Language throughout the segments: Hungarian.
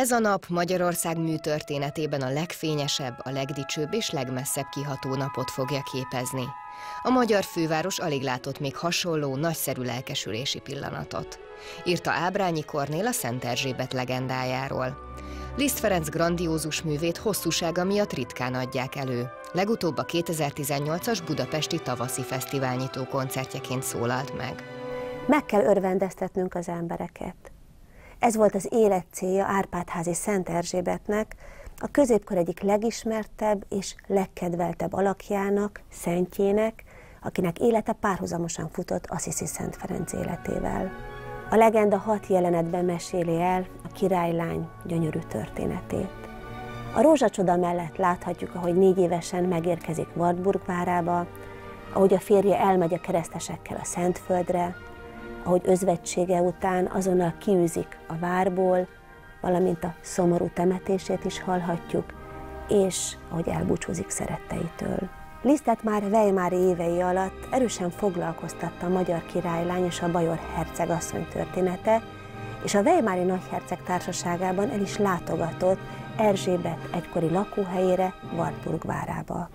Ez a nap Magyarország műtörténetében a legfényesebb, a legdicsőbb és legmesszebb kiható napot fogja képezni. A magyar főváros alig látott még hasonló, nagyszerű lelkesülési pillanatot. Írta Ábrányi Kornél a Szent Erzsébet legendájáról. Liszt Ferenc grandiózus művét hosszúsága miatt ritkán adják elő. Legutóbb a 2018-as Budapesti Tavaszi Fesztivál nyitó koncertjeként szólalt meg. Meg kell örvendeztetnünk az embereket. Ez volt az élet célja Árpádházi Szent Erzsébetnek, a középkor egyik legismertebb és legkedveltebb alakjának, szentjének, akinek élete párhuzamosan futott Assisi Szent Ferenc életével. A legenda hat jelenetben meséli el a királylány gyönyörű történetét. A rózsacsoda mellett láthatjuk, ahogy négy évesen megérkezik Wartburg várába, ahogy a férje elmegy a keresztesekkel a Szentföldre, ahogy özvegysége után azonnal kiűzik a várból, valamint a szomorú temetését is hallhatjuk, és ahogy elbúcsúzik szeretteitől. Lisztet már Weimári évei alatt erősen foglalkoztatta a magyar királylány és a bajor hercegasszony története, és a Weimári nagyherceg társaságában el is látogatott Erzsébet egykori lakóhelyére, Wartburg várába.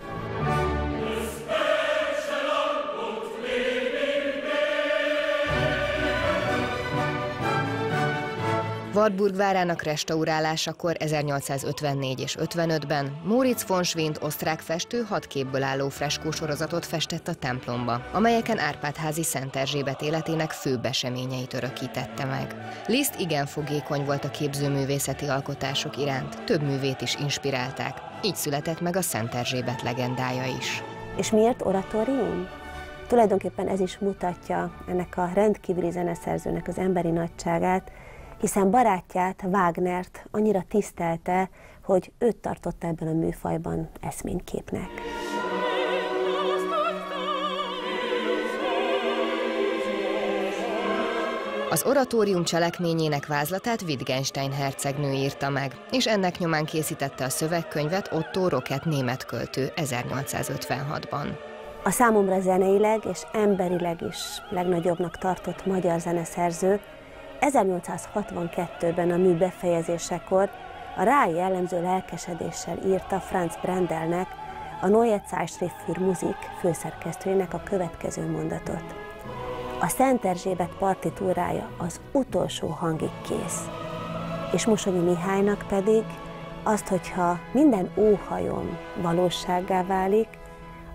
Wartburg várának restaurálásakor 1854 és 55-ben Moritz von Schwind osztrák festő hat képből álló freskósorozatot festett a templomba, amelyeken Árpádházi Szent Erzsébet életének fő eseményeit örökítette meg. Liszt igen fogékony volt a képzőművészeti alkotások iránt, több művét is inspirálták, így született meg a Szent Erzsébet legendája is. És miért oratórium? Tulajdonképpen ez is mutatja ennek a rendkívüli zeneszerzőnek az emberi nagyságát, hiszen barátját, Wagnert annyira tisztelte, hogy őt tartotta ebben a műfajban eszményképnek. Az oratórium cselekményének vázlatát Wittgenstein hercegnő írta meg, és ennek nyomán készítette a szövegkönyvet Otto Rocket német költő 1856-ban. A számomra zeneileg és emberileg is legnagyobbnak tartott magyar zeneszerző 1862-ben a mű befejezésekor a rá jellemző lelkesedéssel írta Franz Brandelnek, a Neue Zeitschrift für Musik főszerkesztőjének a következő mondatot. A Szent Erzsébet partitúrája az utolsó hangig kész. És Mosonyi Mihálynak pedig azt, hogyha minden óhajom valósággá válik,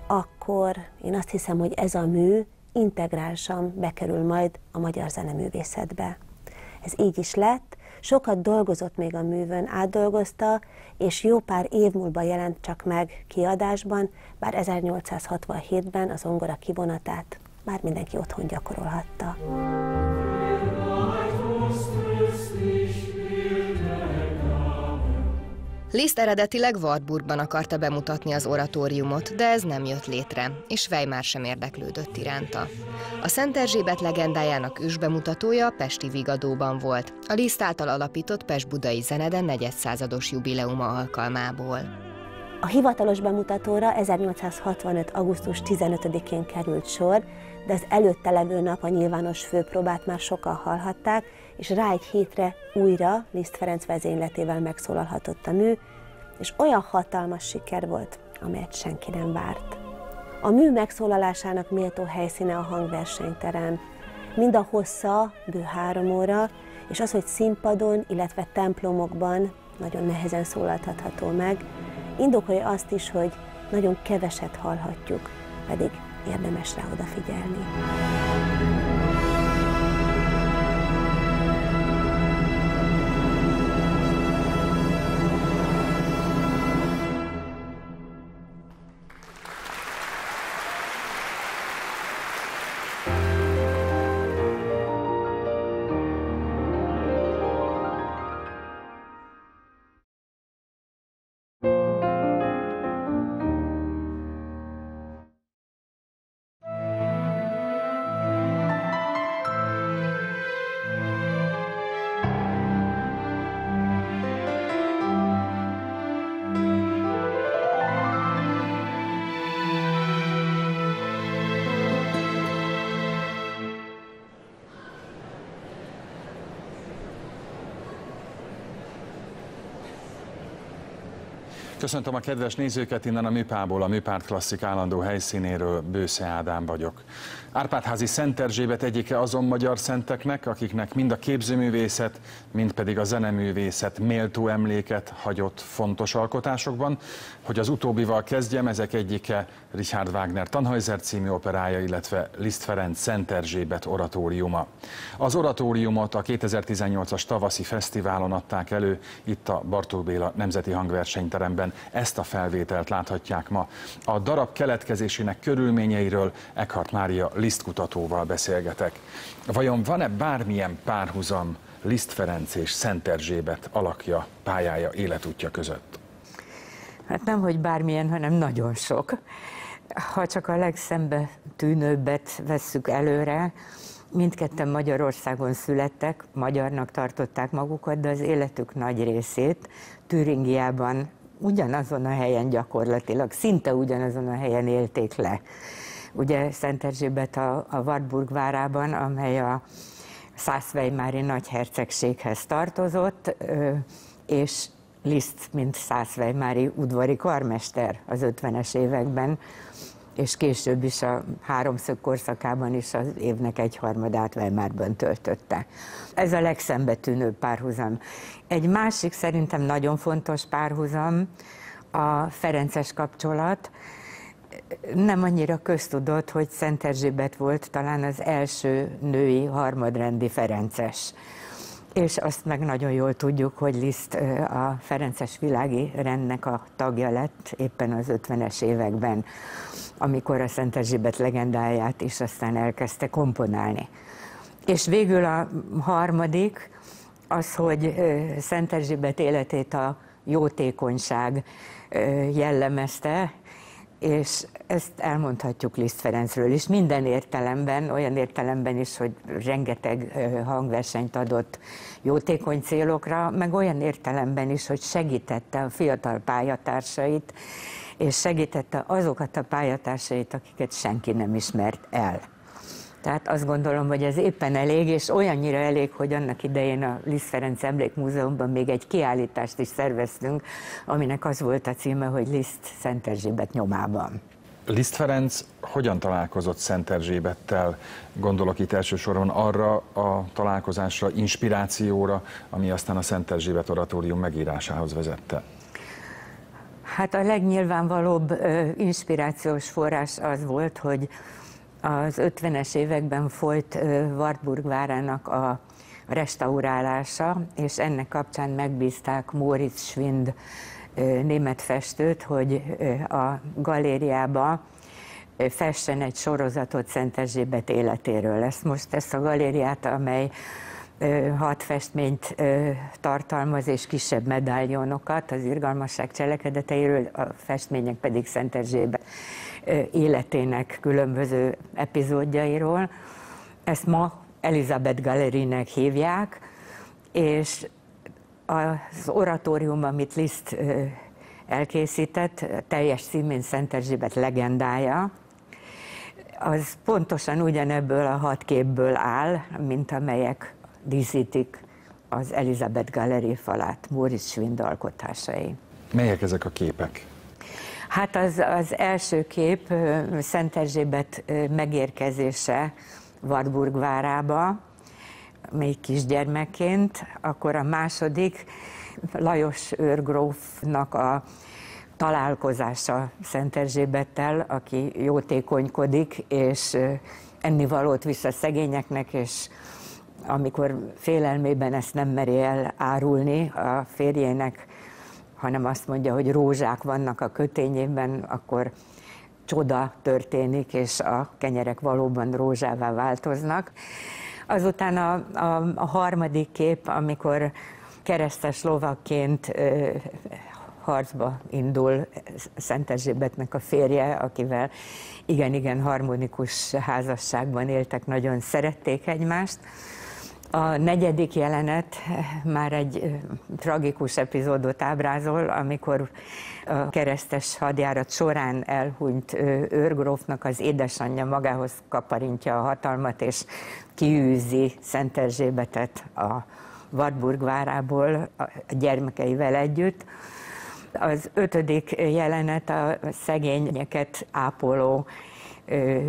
akkor én azt hiszem, hogy ez a mű integrálsan bekerül majd a magyar zeneművészetbe. Ez így is lett, sokat dolgozott még a művön, átdolgozta, és jó pár év múlva jelent csak meg kiadásban, bár 1867-ben az ongora kivonatát már mindenki otthon gyakorolhatta. Liszt eredetileg Wartburgban akarta bemutatni az oratóriumot, de ez nem jött létre, és Weimar sem érdeklődött iránta. A Szent Erzsébet legendájának ősbemutatója Pesti Vigadóban volt, a Liszt által alapított Pest-Budai Zeneden negyedszázados jubileuma alkalmából. A hivatalos bemutatóra 1865. augusztus 15-én került sor, de az előtte levő nap a nyilvános főpróbát már sokan hallhatták, és rá egy hétre újra Liszt Ferenc vezényletével megszólalhatott a mű, és olyan hatalmas siker volt, amelyet senki nem várt. A mű megszólalásának méltó helyszíne a hangversenyterem. Mind a hossza, bő három óra, és az, hogy színpadon, illetve templomokban nagyon nehezen szólaltatható meg, indokolja azt is, hogy nagyon keveset hallhatjuk, pedig érdemes rá odafigyelni. Köszöntöm a kedves nézőket innen a Műpából, a Műpárt Klasszik állandó helyszínéről, Bősze Ádám vagyok. Árpádházi Szent Erzsébet egyike azon magyar szenteknek, akiknek mind a képzőművészet, mind pedig a zeneművészet méltó emléket hagyott fontos alkotásokban. Hogy az utóbbival kezdjem, ezek egyike Richard Wagner Tannhäuser című operája, illetve Liszt Ferenc Szent Erzsébet oratóriuma. Az oratóriumot a 2018-as tavaszi fesztiválon adták elő, itt a Bartók Béla Nemzeti Hangversenyteremben. Ezt a felvételt láthatják ma. A darab keletkezésének körülményeiről Eckhart Mária Liszt kutatóval beszélgetek. Vajon van-e bármilyen párhuzam Liszt Ferenc és Szent Erzsébet alakja, pályája, életútja között? Hát nem, hogy bármilyen, hanem nagyon sok. Ha csak a legszembe tűnőbbet vesszük előre, mindketten Magyarországon születtek, magyarnak tartották magukat, de az életük nagy részét Türingiában ugyanazon a helyen gyakorlatilag, szinte ugyanazon a helyen élték le. Ugye Szent Erzsébet a, a Wartburg várában, amely a Szászvejmári nagyhercegséghez tartozott, és Liszt, mint Szászvejmári udvari karmester az 50-es években, és később is a háromszög korszakában is az évnek egyharmadát Weimarban töltötte. Ez a legszembetűnőbb párhuzam. Egy másik szerintem nagyon fontos párhuzam a Ferences kapcsolat, nem annyira köztudott, hogy Szent Erzsébet volt talán az első női harmadrendi Ferences. És azt meg nagyon jól tudjuk, hogy Liszt a Ferences világi rendnek a tagja lett éppen az 50-es években, amikor a Szent Erzsébet legendáját is aztán elkezdte komponálni. És végül a harmadik az, hogy Szent Erzsébet életét a jótékonyság jellemezte, és ezt elmondhatjuk Liszt Ferencről is, minden értelemben, olyan értelemben is, hogy rengeteg hangversenyt adott jótékony célokra, meg olyan értelemben is, hogy segítette a fiatal pályatársait, és segítette azokat a pályatársait, akiket senki nem ismert el. Tehát azt gondolom, hogy ez éppen elég, és olyannyira elég, hogy annak idején a Liszt Ferenc Emlékmúzeumban még egy kiállítást is szerveztünk, aminek az volt a címe, hogy Liszt Szent Erzsébet nyomában. Liszt Ferenc hogyan találkozott Szent Erzsébettel? Gondolok itt elsősorban arra a találkozásra, inspirációra, ami aztán a Szent Erzsébet oratórium megírásához vezette. Hát a legnyilvánvalóbb inspirációs forrás az volt, hogy az 50-es években folyt Wartburg várának a restaurálása, és ennek kapcsán megbízták Moritz Schwind német festőt, hogy a galériába fessen egy sorozatot Szent Erzsébet életéről. Ezt most ezt a galériát, amely hat festményt tartalmaz, és kisebb medáljonokat az irgalmasság cselekedeteiről, a festmények pedig Szent Erzsébet életének különböző epizódjairól. Ezt ma Elizabeth Galerinek hívják, és az oratórium, amit Liszt elkészített, teljes címén Szent Erzsébet legendája, az pontosan ugyanebből a hat képből áll, mint amelyek díszítik az Elizabeth Gallery falát, Moritz Schwind alkotásai. Melyek ezek a képek? Hát az, az első kép Szent Erzsébet megérkezése Wartburg várába, még kisgyermekként, akkor a második Lajos őrgrófnak a találkozása Szent Erzsébettel, aki jótékonykodik, és ennivalót vissza szegényeknek, és amikor félelmében ezt nem meri el árulni a férjének, hanem azt mondja, hogy rózsák vannak a kötényében, akkor csoda történik, és a kenyerek valóban rózsává változnak. Azután a, a, a harmadik kép, amikor keresztes lovakként ö, harcba indul Szent Erzsébetnek a férje, akivel igen-igen harmonikus házasságban éltek, nagyon szerették egymást. A negyedik jelenet már egy tragikus epizódot ábrázol, amikor a keresztes hadjárat során elhunyt őrgrófnak az édesanyja magához kaparintja a hatalmat, és kiűzi Szent Erzsébetet a Wartburg várából a gyermekeivel együtt. Az ötödik jelenet a szegényeket ápoló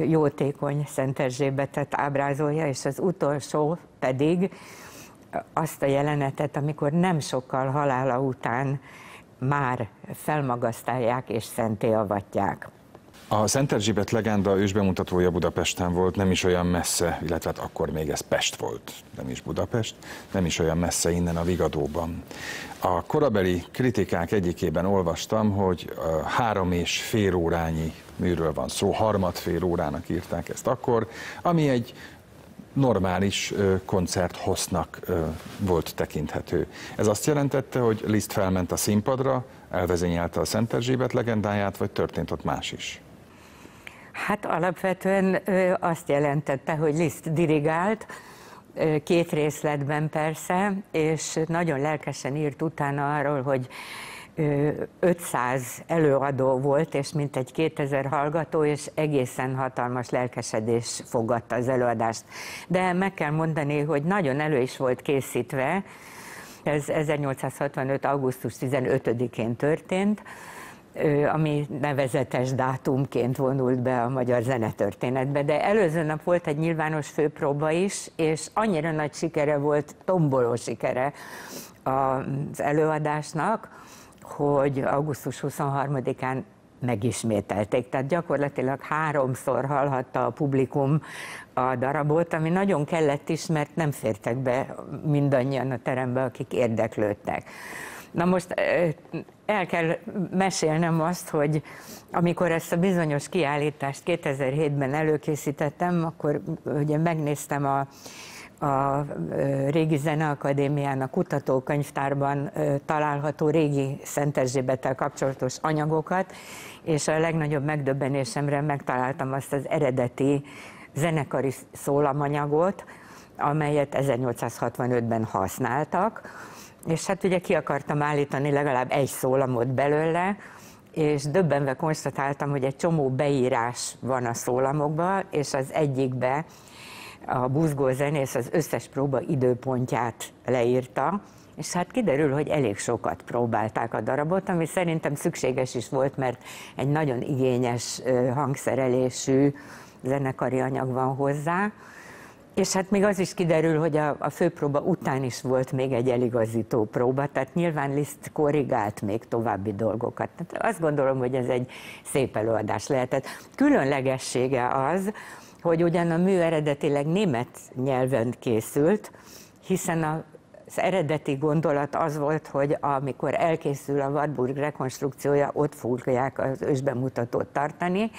jótékony Szent Erzsébetet ábrázolja, és az utolsó pedig azt a jelenetet, amikor nem sokkal halála után már felmagasztálják és szenté avatják. A Szent Erzsébet legenda ősbemutatója Budapesten volt, nem is olyan messze, illetve hát akkor még ez Pest volt, nem is Budapest, nem is olyan messze innen a Vigadóban. A korabeli kritikák egyikében olvastam, hogy három és fél órányi műről van szó, harmadfél órának írták ezt akkor, ami egy normális koncert hossznak volt tekinthető. Ez azt jelentette, hogy Liszt felment a színpadra, elvezényelte a Szent Erzsébet legendáját, vagy történt ott más is? Hát alapvetően azt jelentette, hogy Liszt dirigált, két részletben persze, és nagyon lelkesen írt utána arról, hogy 500 előadó volt, és mintegy 2000 hallgató, és egészen hatalmas lelkesedés fogadta az előadást. De meg kell mondani, hogy nagyon elő is volt készítve, ez 1865. augusztus 15-én történt, ami nevezetes dátumként vonult be a magyar zenetörténetbe, de előző nap volt egy nyilvános főpróba is, és annyira nagy sikere volt, tomboló sikere az előadásnak, hogy augusztus 23-án megismételték. Tehát gyakorlatilag háromszor hallhatta a publikum a darabot, ami nagyon kellett is, mert nem fértek be mindannyian a terembe, akik érdeklődtek. Na most el kell mesélnem azt, hogy amikor ezt a bizonyos kiállítást 2007-ben előkészítettem, akkor ugye megnéztem a, a régi Zeneakadémián, a kutatókönyvtárban található régi Szent Erzsébettel kapcsolatos anyagokat, és a legnagyobb megdöbbenésemre megtaláltam azt az eredeti zenekari szólamanyagot, amelyet 1865-ben használtak, és hát ugye ki akartam állítani legalább egy szólamot belőle, és döbbenve konstatáltam, hogy egy csomó beírás van a szólamokban, és az egyikbe a buzgó zenész az összes próba időpontját leírta, és hát kiderül, hogy elég sokat próbálták a darabot, ami szerintem szükséges is volt, mert egy nagyon igényes hangszerelésű zenekari anyag van hozzá, és hát még az is kiderül, hogy a, a főpróba után is volt még egy eligazító próba, tehát nyilván Liszt korrigált még további dolgokat. Tehát azt gondolom, hogy ez egy szép előadás lehetett. Különlegessége az, hogy ugyan a mű eredetileg német nyelven készült, hiszen az eredeti gondolat az volt, hogy amikor elkészül a Wartburg rekonstrukciója, ott fogják az ősbemutatót tartani,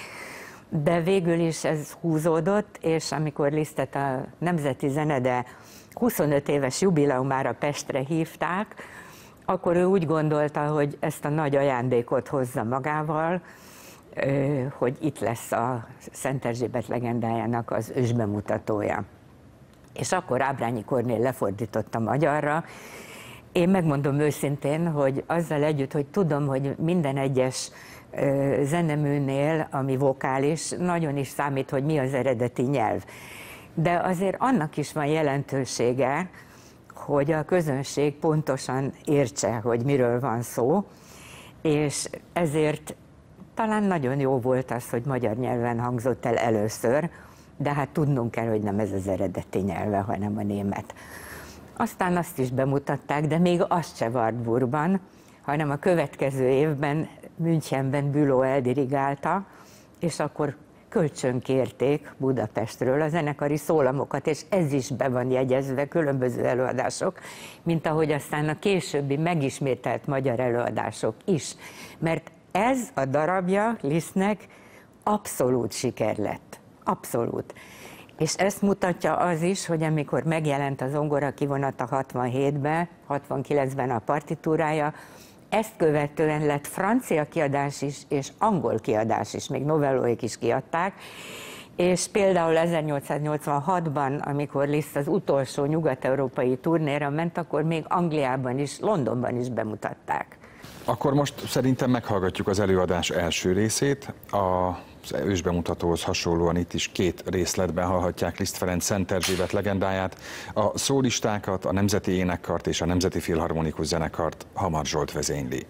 de végül is ez húzódott, és amikor Lisztet a Nemzeti Zenede 25 éves jubileumára Pestre hívták, akkor ő úgy gondolta, hogy ezt a nagy ajándékot hozza magával, hogy itt lesz a Szent Erzsébet legendájának az ősbemutatója. És akkor Ábrányi Kornél lefordította magyarra. Én megmondom őszintén, hogy azzal együtt, hogy tudom, hogy minden egyes zeneműnél, ami vokális, nagyon is számít, hogy mi az eredeti nyelv. De azért annak is van jelentősége, hogy a közönség pontosan értse, hogy miről van szó, és ezért talán nagyon jó volt az, hogy magyar nyelven hangzott el először, de hát tudnunk kell, hogy nem ez az eredeti nyelve, hanem a német. Aztán azt is bemutatták, de még azt se Wartburgban, hanem a következő évben Münchenben Büló eldirigálta, és akkor kölcsönkérték Budapestről a zenekari szólamokat, és ez is be van jegyezve, különböző előadások, mint ahogy aztán a későbbi megismételt magyar előadások is. Mert ez a darabja Lisznek abszolút siker lett. Abszolút. És ezt mutatja az is, hogy amikor megjelent az ongora kivonata 67-ben, 69-ben a partitúrája, ezt követően lett francia kiadás is, és angol kiadás is, még novellóik is kiadták, és például 1886-ban, amikor Liszt az utolsó nyugat-európai turnéra ment, akkor még Angliában is, Londonban is bemutatták. Akkor most szerintem meghallgatjuk az előadás első részét. A ősbemutatóhoz hasonlóan itt is két részletben hallhatják Liszt Ferenc Szent Erzsébet legendáját. A szólistákat, a Nemzeti Énekkart és a Nemzeti Filharmonikus Zenekart Hamar Zsolt vezényli.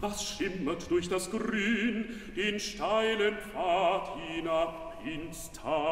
Was schimmert durch das Grün, den steilen Pfad hinab ins Tal.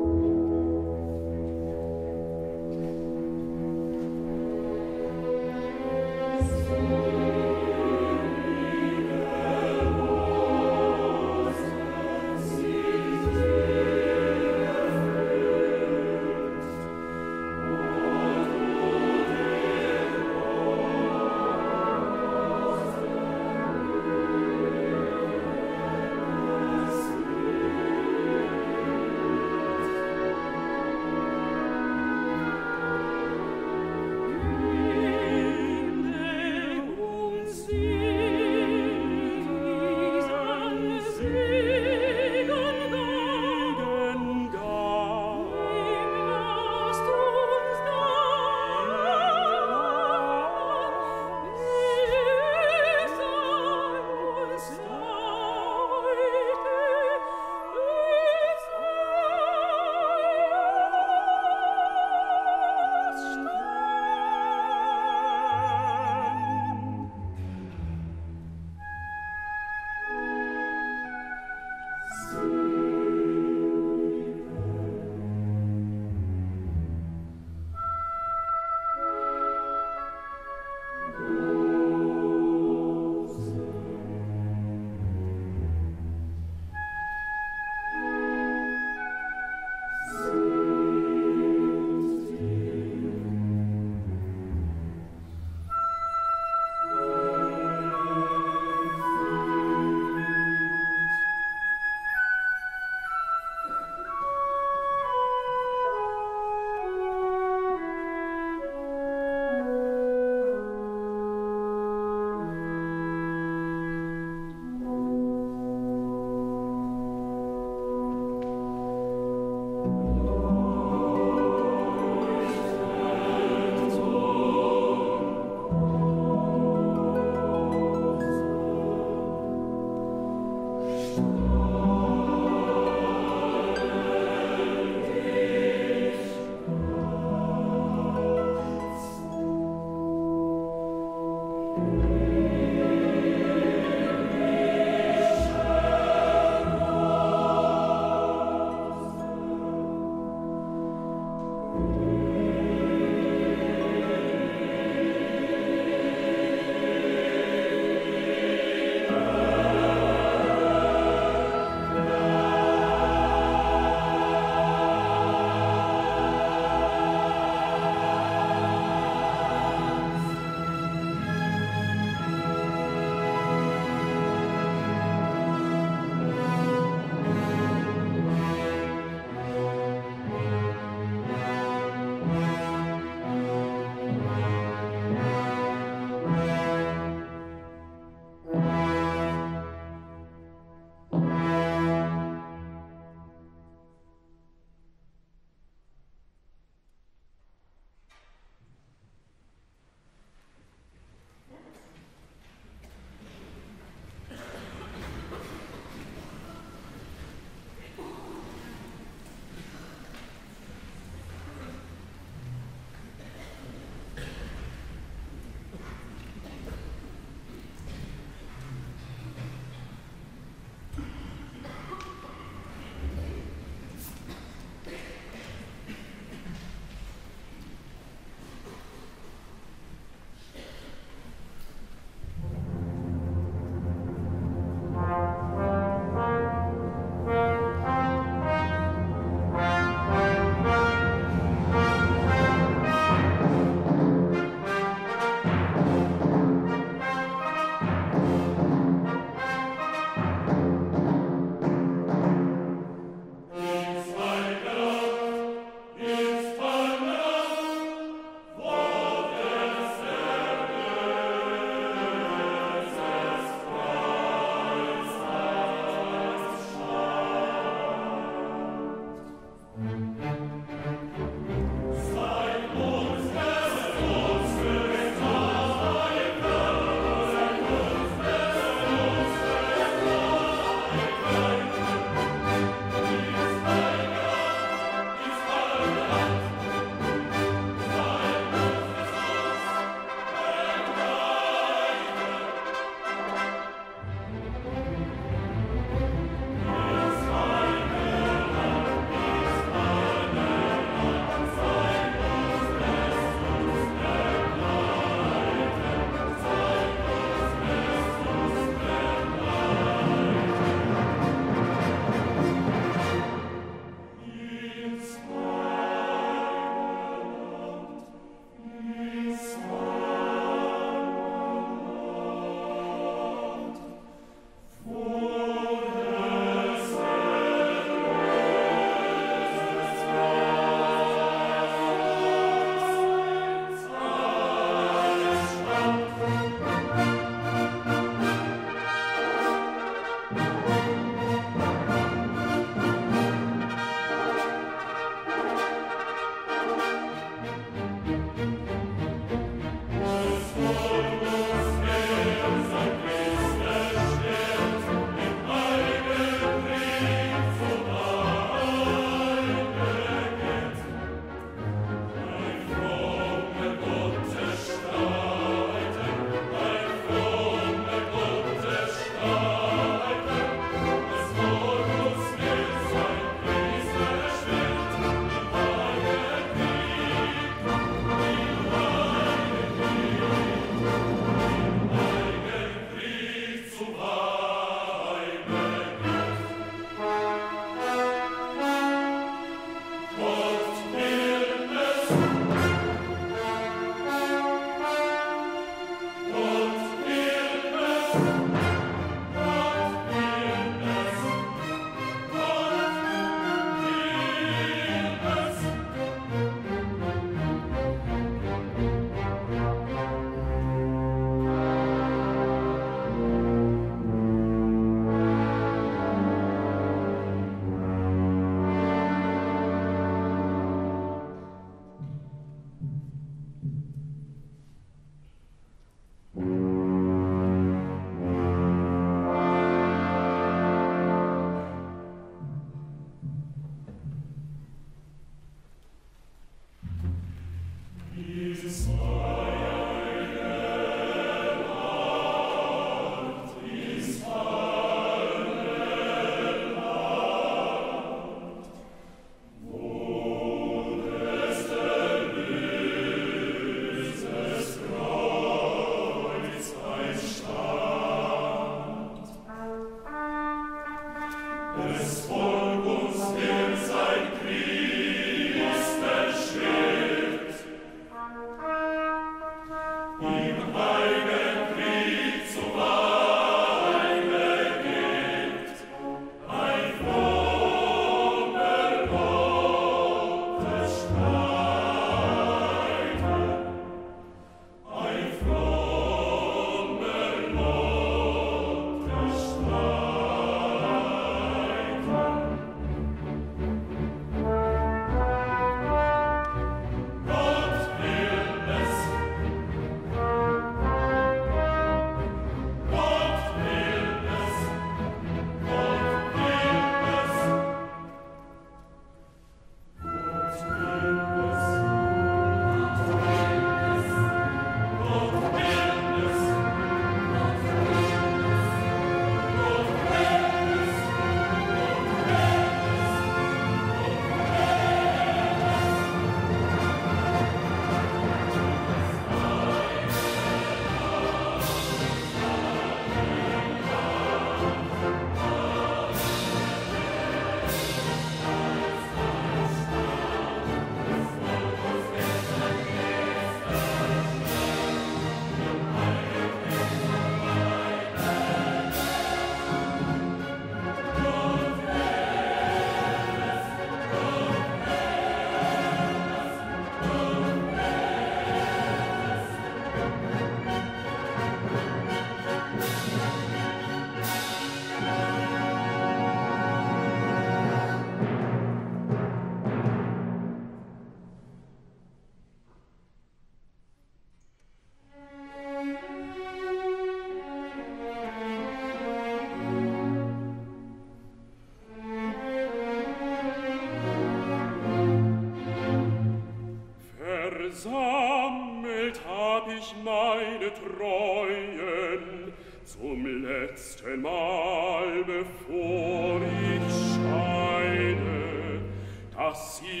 farsi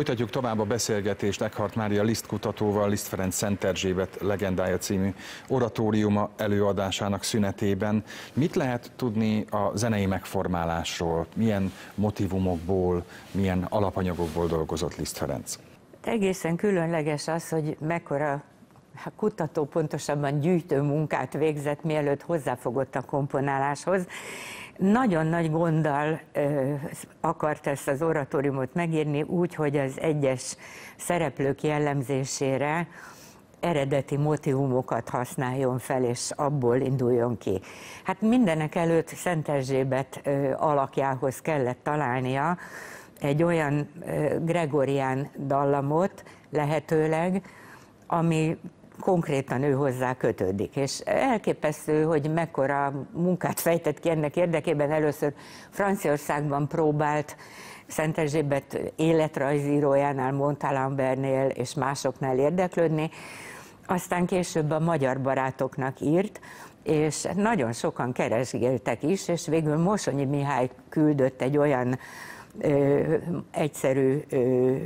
Folytatjuk tovább a beszélgetést Eckhart Mária Liszt kutatóval, Liszt Ferenc Szent Erzsébet legendája című oratóriuma előadásának szünetében. Mit lehet tudni a zenei megformálásról? Milyen motivumokból, milyen alapanyagokból dolgozott Liszt Ferenc? Egészen különleges az, hogy mekkora hát kutató, pontosabban gyűjtő munkát végzett, mielőtt hozzáfogott a komponáláshoz. Nagyon nagy gonddal ö, akart ezt az oratóriumot megírni úgy, hogy az egyes szereplők jellemzésére eredeti motivumokat használjon fel, és abból induljon ki. Hát mindenek előtt Szent Erzsébet ö, alakjához kellett találnia egy olyan ö, gregorián dallamot, lehetőleg, ami konkrétan ő hozzá kötődik. És elképesztő, hogy mekkora munkát fejtett ki ennek érdekében. Először Franciaországban próbált Szent Erzsébet életrajzírójánál, Montalambernél és másoknál érdeklődni, aztán később a magyar barátoknak írt, és nagyon sokan keresgéltek is, és végül Mosonyi Mihály küldött egy olyan ö, egyszerű ö,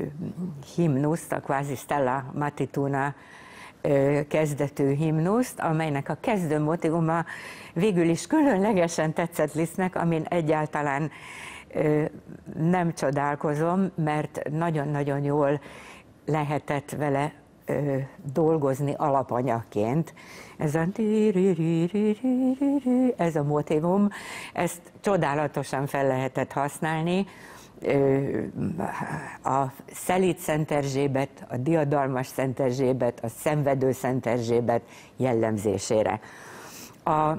himnuszt, a kvázi Stella Matituna kezdetű himnuszt, amelynek a kezdő motivuma végül is különlegesen tetszett Lisznek, amin egyáltalán nem csodálkozom, mert nagyon-nagyon jól lehetett vele dolgozni alapanyagként. Ez a, ez a motivum, ezt csodálatosan fel lehetett használni, a szelít Szent Erzsébet, a diadalmas Szent Erzsébet, a szenvedő Szent Erzsébet jellemzésére. A,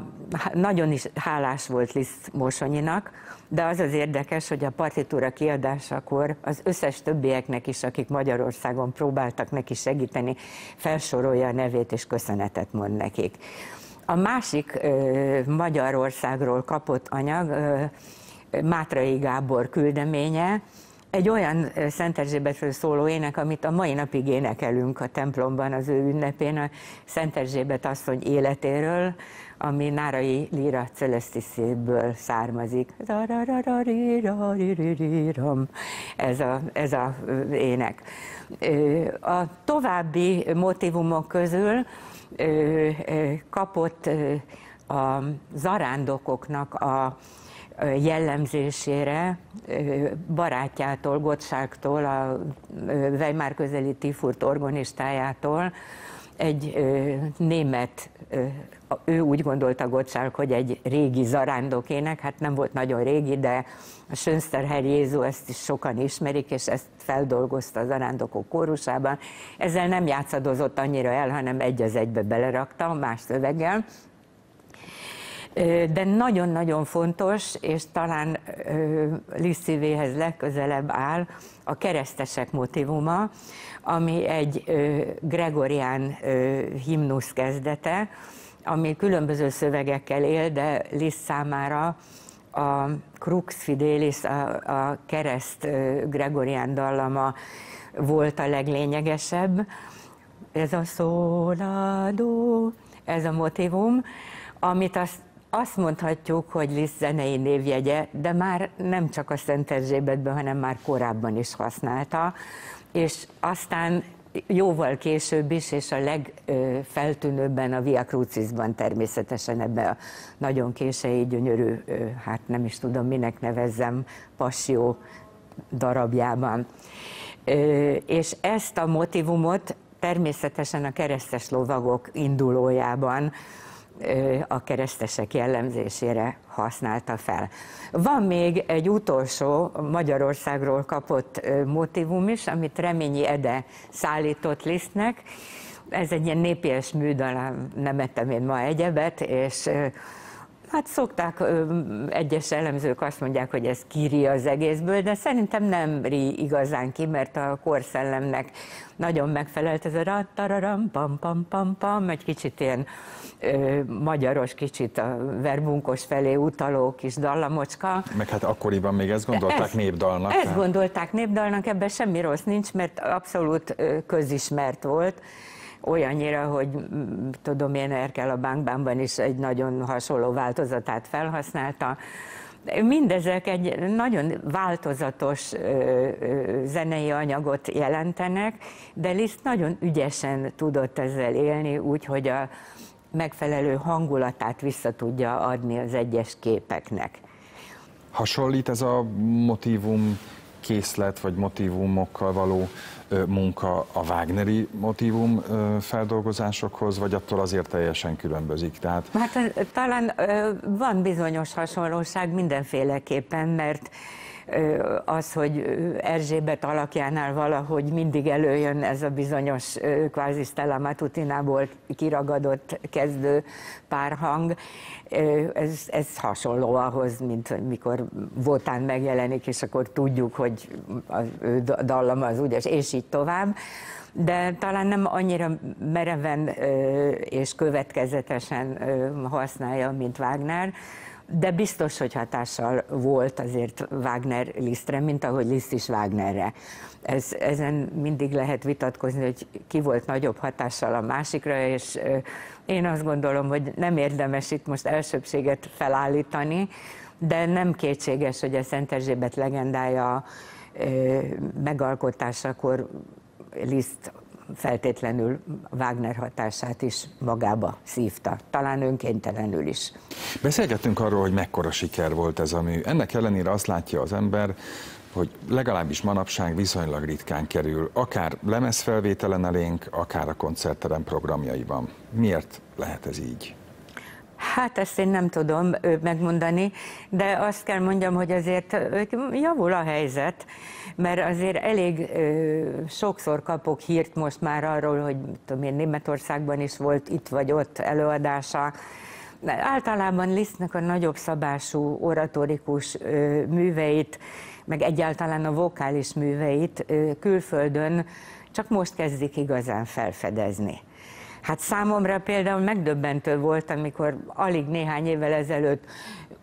nagyon is hálás volt Liszt Mosonyinak, de az az érdekes, hogy a partitúra kiadásakor az összes többieknek is, akik Magyarországon próbáltak neki segíteni, felsorolja a nevét és köszönetet mond nekik. A másik ö, Magyarországról kapott anyag ö, Mátrai Gábor küldeménye, egy olyan Szent Erzsébetről szóló ének, amit a mai napig énekelünk a templomban az ő ünnepén, a Szent Erzsébet asszony életéről, ami Nárai Lira Celestiszéből származik. Ez a, ez a ének. A további motivumok közül kapott a zarándokoknak a jellemzésére barátjától, Gottságtól, a Weimar közeli Tifurt organistájától egy német, ő úgy gondolta Gottschalk, hogy egy régi zarándokének, hát nem volt nagyon régi, de a Schönsterherr Jézu ezt is sokan ismerik, és ezt feldolgozta a zarándokok kórusában. Ezzel nem játszadozott annyira el, hanem egy az egybe belerakta, más szöveggel de nagyon-nagyon fontos, és talán Liz szívéhez legközelebb áll a keresztesek motivuma, ami egy gregorián himnusz kezdete, ami különböző szövegekkel él, de Liz számára a Crux Fidelis, a, a kereszt gregorián dallama volt a leglényegesebb. Ez a szóládó, ez a motivum, amit azt azt mondhatjuk, hogy Liszt zenei névjegye, de már nem csak a Szent Erzsébetben, hanem már korábban is használta, és aztán jóval később is, és a legfeltűnőbben a Via Crucisban természetesen ebbe a nagyon késői gyönyörű, hát nem is tudom minek nevezzem, passió darabjában. És ezt a motivumot természetesen a keresztes lovagok indulójában a keresztesek jellemzésére használta fel. Van még egy utolsó Magyarországról kapott motivum is, amit Reményi Ede szállított Lisztnek. Ez egy ilyen népies műdal, nem ettem én ma egyebet, és Hát szokták, egyes elemzők azt mondják, hogy ez kiri az egészből, de szerintem nem ri igazán ki, mert a korszellemnek nagyon megfelelt ez a rattararam, pam, pam, pam, pam, egy kicsit ilyen ö, magyaros, kicsit a verbunkos felé utaló kis dallamocska. Meg hát akkoriban még ezt gondolták ez, népdalnak. Ezt tehát. gondolták népdalnak, ebben semmi rossz nincs, mert abszolút közismert volt olyannyira, hogy tudom én, Erkel a bankban is egy nagyon hasonló változatát felhasználta. Mindezek egy nagyon változatos zenei anyagot jelentenek, de Liszt nagyon ügyesen tudott ezzel élni, úgy, hogy a megfelelő hangulatát vissza tudja adni az egyes képeknek. Hasonlít ez a motivum készlet vagy motivumokkal való munka a Wagneri motivum feldolgozásokhoz, vagy attól azért teljesen különbözik? Tehát... Hát talán van bizonyos hasonlóság mindenféleképpen, mert az, hogy Erzsébet alakjánál valahogy mindig előjön ez a bizonyos kvázi Stella Matutinából kiragadott kezdő párhang, ez, ez hasonló ahhoz, mint mikor Votán megjelenik, és akkor tudjuk, hogy a dallam az ugye, és így tovább. De talán nem annyira mereven és következetesen használja, mint Wagner, de biztos, hogy hatással volt azért Wagner Lisztre, mint ahogy Liszt is Wagnerre. Ez, ezen mindig lehet vitatkozni, hogy ki volt nagyobb hatással a másikra, és én azt gondolom, hogy nem érdemes itt most elsőbséget felállítani, de nem kétséges, hogy a Szent Erzsébet legendája megalkotásakor Liszt feltétlenül Wagner hatását is magába szívta, talán önkéntelenül is. Beszélgettünk arról, hogy mekkora siker volt ez a mű. Ennek ellenére azt látja az ember, hogy legalábbis manapság viszonylag ritkán kerül, akár lemezfelvételen elénk, akár a koncertterem programjaiban. Miért lehet ez így? Hát ezt én nem tudom megmondani, de azt kell mondjam, hogy azért javul a helyzet, mert azért elég ö, sokszor kapok hírt most már arról, hogy tudom én, Németországban is volt itt vagy ott előadása, általában Lisztnek a nagyobb szabású oratorikus ö, műveit, meg egyáltalán a vokális műveit ö, külföldön csak most kezdik igazán felfedezni. Hát számomra például megdöbbentő volt, amikor alig néhány évvel ezelőtt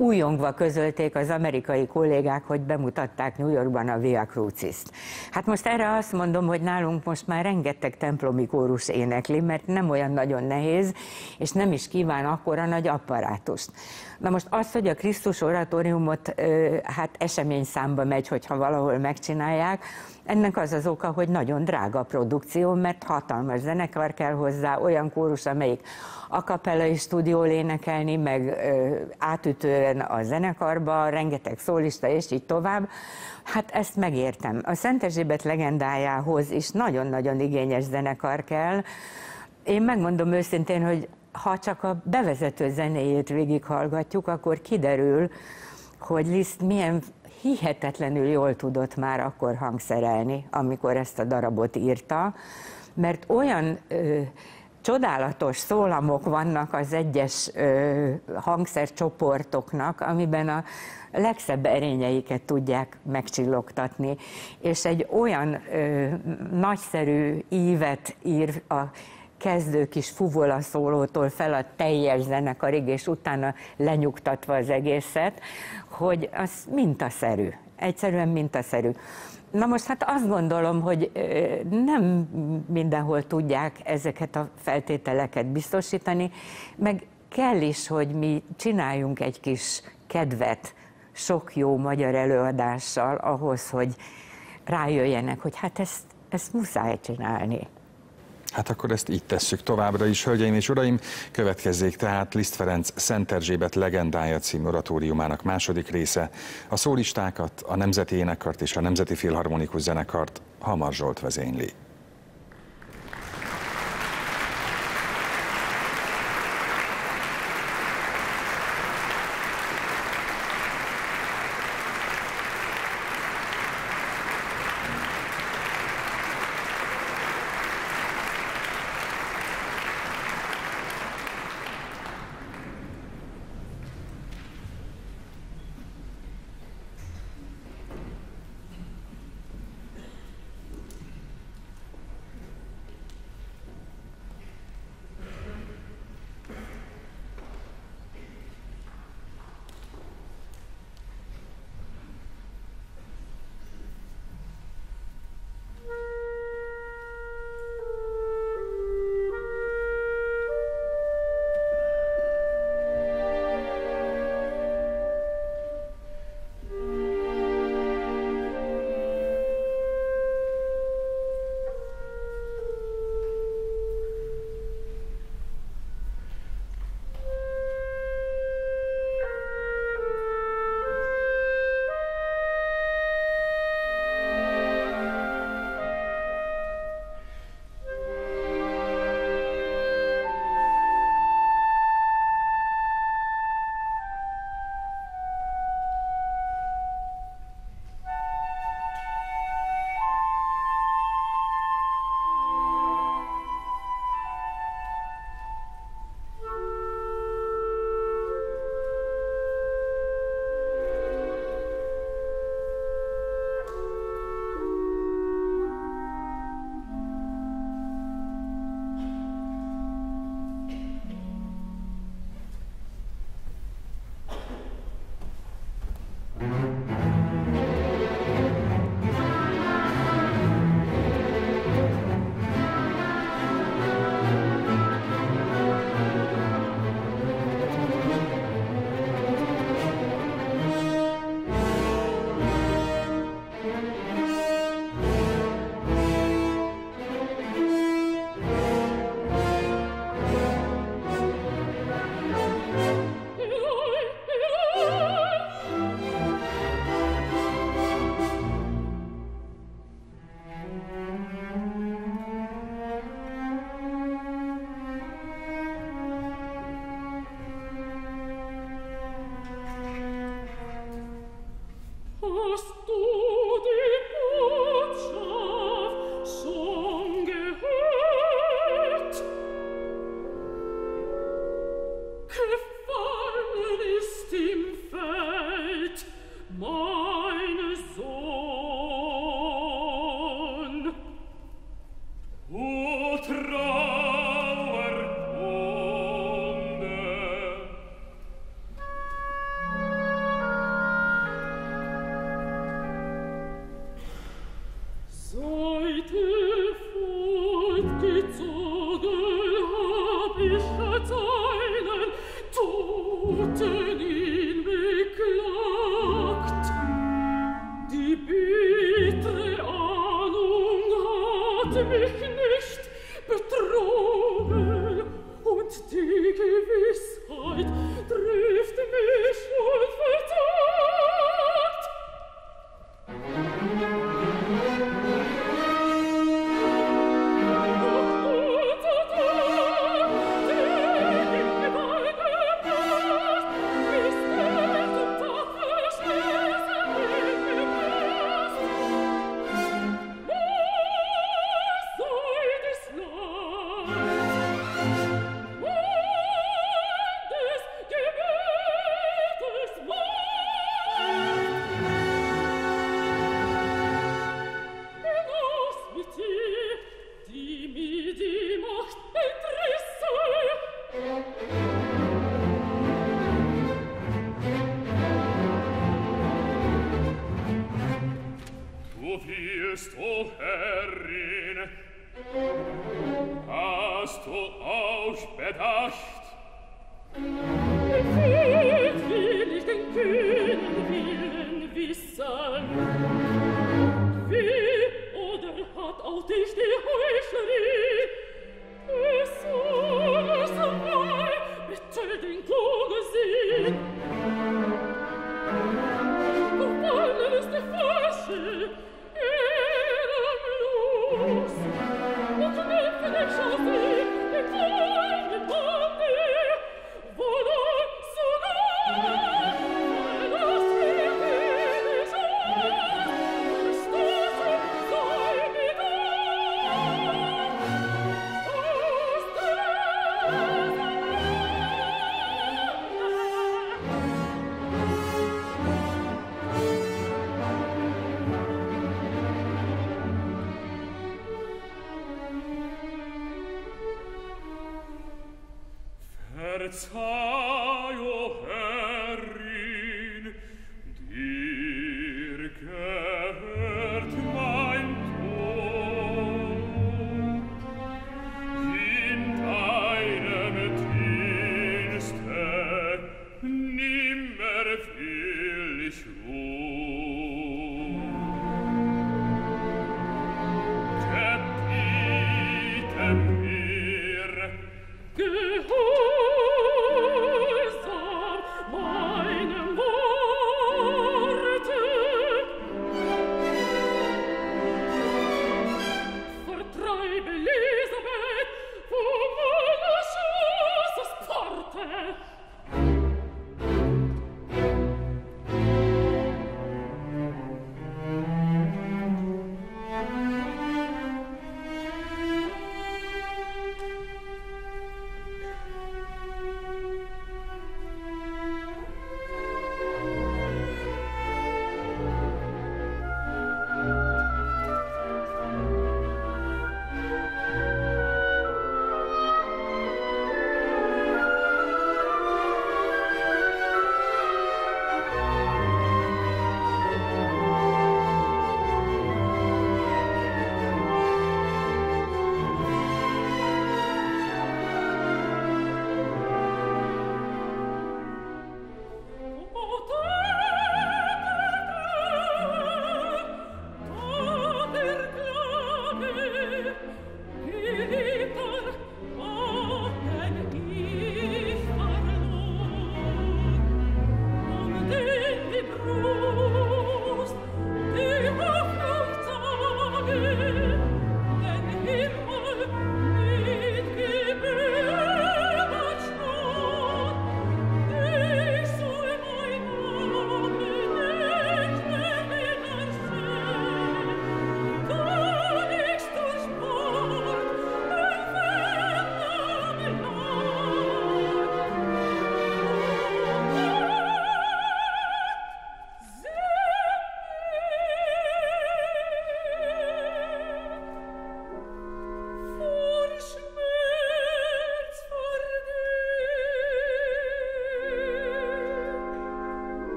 újongva közölték az amerikai kollégák, hogy bemutatták New Yorkban a Via Crucis-t. Hát most erre azt mondom, hogy nálunk most már rengeteg templomi kórus énekli, mert nem olyan nagyon nehéz, és nem is kíván akkora nagy apparátust. Na most az, hogy a Krisztus oratóriumot hát esemény számba megy, hogyha valahol megcsinálják, ennek az az oka, hogy nagyon drága produkció, mert hatalmas zenekar kell hozzá, olyan kórus, amelyik akapellai stúdió énekelni, meg ö, átütően a zenekarba, rengeteg szólista, és így tovább. Hát ezt megértem. A Szent Erzsébet legendájához is nagyon-nagyon igényes zenekar kell. Én megmondom őszintén, hogy ha csak a bevezető zenéjét végighallgatjuk, akkor kiderül, hogy Liszt milyen hihetetlenül jól tudott már akkor hangszerelni, amikor ezt a darabot írta, mert olyan ö, csodálatos szólamok vannak az egyes ö, hangszercsoportoknak, amiben a legszebb erényeiket tudják megcsillogtatni, és egy olyan ö, nagyszerű ívet ír a kezdő kis fuvola szólótól fel a teljes zenekarig, és utána lenyugtatva az egészet, hogy az mintaszerű, egyszerűen mintaszerű. Na most hát azt gondolom, hogy nem mindenhol tudják ezeket a feltételeket biztosítani, meg kell is, hogy mi csináljunk egy kis kedvet sok jó magyar előadással ahhoz, hogy rájöjjenek, hogy hát ezt, ezt muszáj csinálni. Hát akkor ezt így tesszük továbbra is, hölgyeim és uraim. Következzék tehát Liszt Ferenc Szent Erzsébet legendája című oratóriumának második része. A szólistákat, a Nemzeti Énekkart és a Nemzeti Filharmonikus Zenekart Hamar Zsolt vezényli.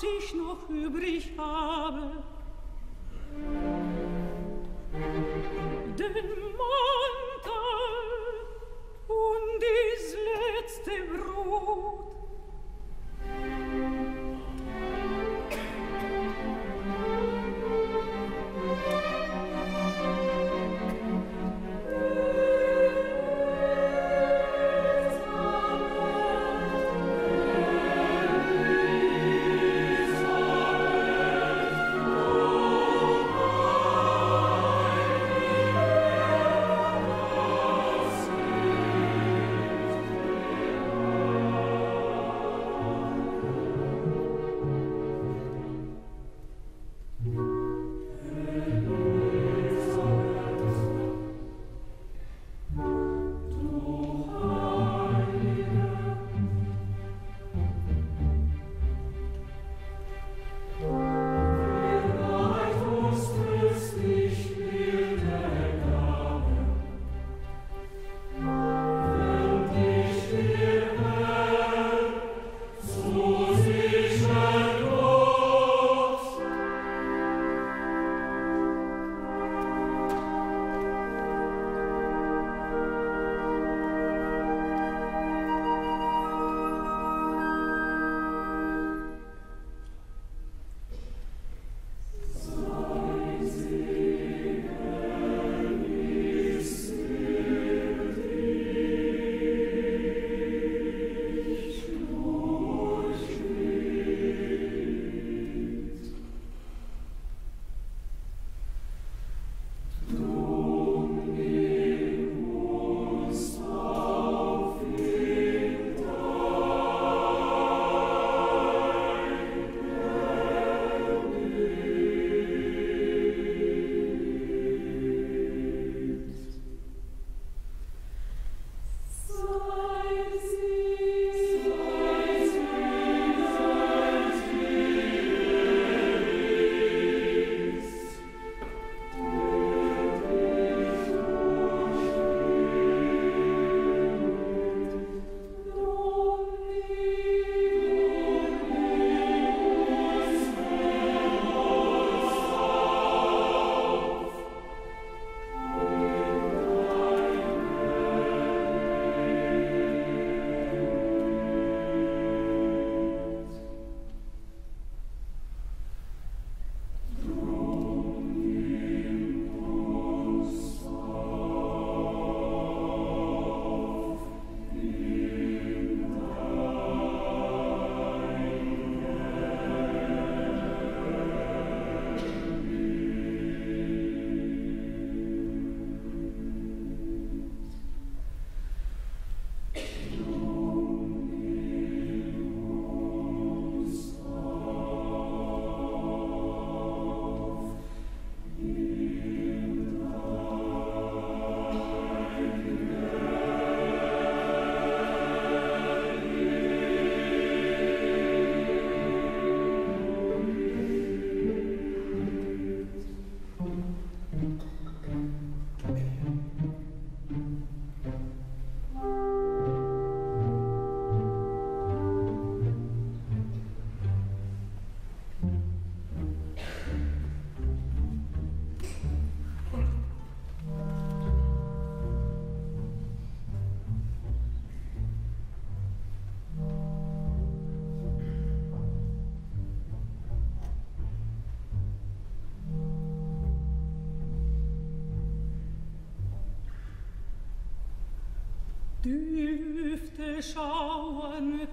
see Düfte schauen